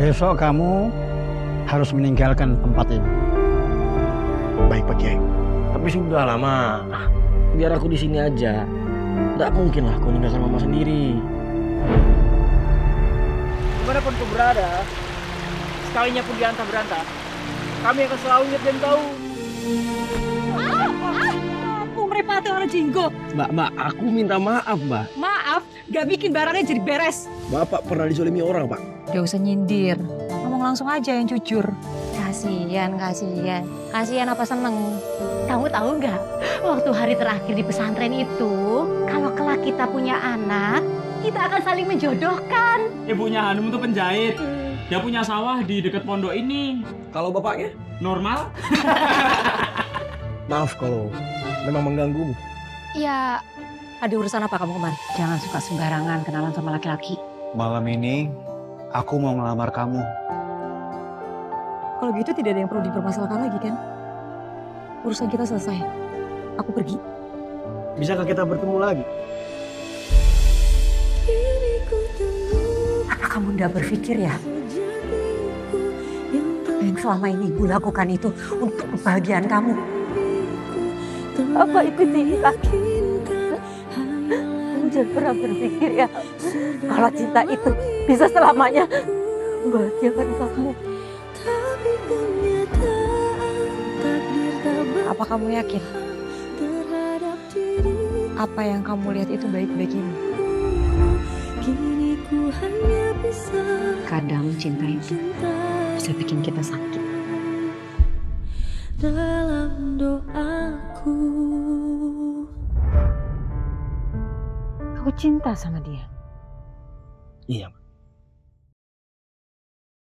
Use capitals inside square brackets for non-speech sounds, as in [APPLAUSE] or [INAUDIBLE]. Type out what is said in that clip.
Besok kamu harus meninggalkan tempat ini. Baik Pak Kiai. Tapi sudah lama. Biar aku di sini aja. Tidak mungkin lah kau ninggalkan mama sendiri. Di mana pun kau berada, sekalinya pun diantah berantah, kami akan selalu ingat dan tahu. Jinggo. Mbak, mbak, aku minta maaf, mbak. Maaf, gak bikin barangnya jadi beres. Bapak pernah disolimi orang, pak. Gak usah nyindir. Ngomong langsung aja yang jujur. Kasian, kasian. Kasian apa seneng? Kamu tahu nggak? Waktu hari terakhir di pesantren itu, kalau kelak kita punya anak, kita akan saling menjodohkan. Ibunya Hanum itu penjahit. Dia punya sawah di dekat pondok ini. Kalau bapaknya? Normal? [LAUGHS] Maaf kalau memang mengganggumu. Ya, Ada urusan apa kamu kemari? Jangan suka sembarangan kenalan sama laki-laki. Malam ini aku mau ngelamar kamu. Kalau gitu tidak ada yang perlu dipermasalahkan lagi kan? Urusan kita selesai. Aku pergi. Bisakah kita bertemu lagi? Apa kamu tidak berpikir ya? Yang selama ini ibu lakukan itu untuk kebahagiaan kamu. apa itu cinta? Jangan pernah berpikir ya, kalau cinta itu bisa selamanya membahagiakan kamu. Apa kamu yakin? Apa yang kamu lihat itu baik-baik ini? Kadang cinta itu bisa bikin kita sakit. dalam doaku Aku cinta sama dia. Iya, Mbak.